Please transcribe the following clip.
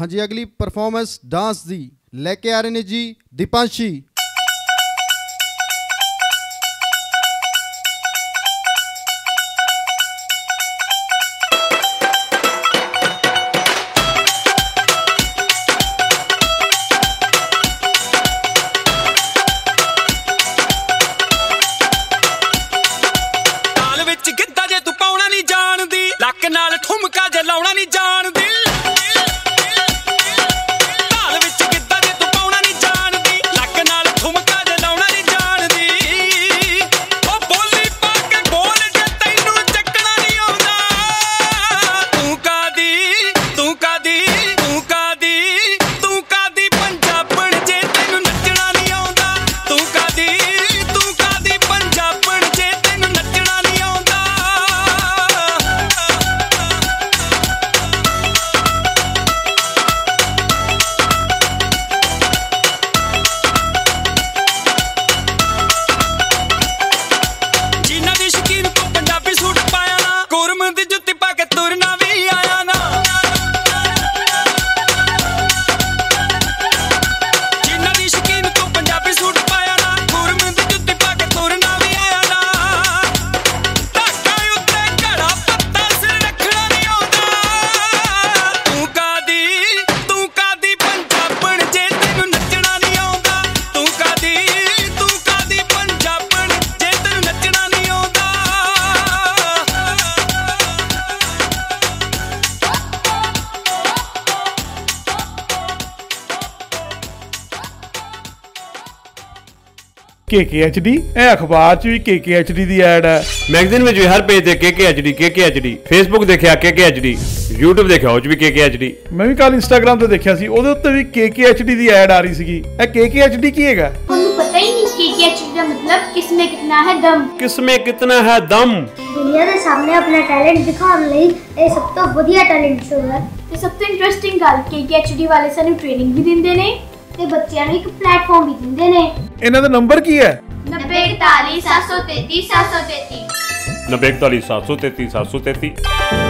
ਹਾਂਜੀ, ਅਗਲੀ performance dance ਦੀ ਲੈ ਕੇ ਆ ਰਹੇ ਨੇ ਜੀ ਦੀਪਾਂਸ਼ੀ। ਵਿੱਚ ਗਿੱਧਾ ਜੇ ਤੂੰ ਪਾਉਣਾ ਨਹੀਂ ਜਾਣਦੀ, ਲੱਕ ਨਾਲ ਠੁਮਕਾ KKHD ਇਹ ਅਖਬਾਰ 'ਚ ਵੀ KKHD ਦੀ ਐਡ ਹੈ ਮੈਗਜ਼ੀਨ ਵਿੱਚ ਵੀ ਹਰ ਪੇਜ ਤੇ KKHD KKHD ਫੇਸਬੁੱਕ ਦੇਖਿਆ KKHD YouTube ਦੇਖਿਆ ਉਹ 'ਚ ਵੀ KKHD ਮੈਂ ਵੀ ਕੱਲ ਇੰਸਟਾਗ੍ਰam ਤੇ ਦੇਖਿਆ ਸੀ ਉਹਦੇ ਉੱਤੇ ਵੀ KKHD ਦੀ ਐਡ ਆ ਰਹੀ ਸੀਗੀ ਇਹ KKHD ਕੀ ਹੈਗਾ ਤੁਹਾਨੂੰ ਪਤਾ ਹੀ ਨਹੀਂ ਚੀਜ਼ ਦਾ ਮਤਲਬ ਕਿਸਮੇ ਕਿਤਨਾ ਹੈ ਦਮ ਕਿਸਮੇ ਕਿਤਨਾ ਹੈ ਦਮ ਦੁਨੀਆ ਦੇ ਸਾਹਮਣੇ ਆਪਣਾ ਟੈਲੈਂਟ ਦਿਖਾਉਣ ਲਈ ਇਹ ਸਭ ਤੋਂ ਵਧੀਆ ਟੈਲੈਂਟ ਸ਼ੋਅ ਹੈ ਤੇ ਸਭ ਤੋਂ ਇੰਟਰਸਟਿੰਗ ਗੱਲ KKHD ਵਾਲੇ ਸਾਨੂੰ ਟ੍ਰੇਨਿੰਗ ਵੀ ਦਿੰਦੇ ਨੇ ਤੇ ਬੱਚਿਆਂ ਨੂੰ ਇੱਕ ਪਲੇਟਫਾਰਮ ਵੀ ਦਿੰਦੇ ਨੇ ਇਹਨਾਂ ਦਾ ਨੰਬਰ ਕੀ ਹੈ? 9041 733 733 94733 733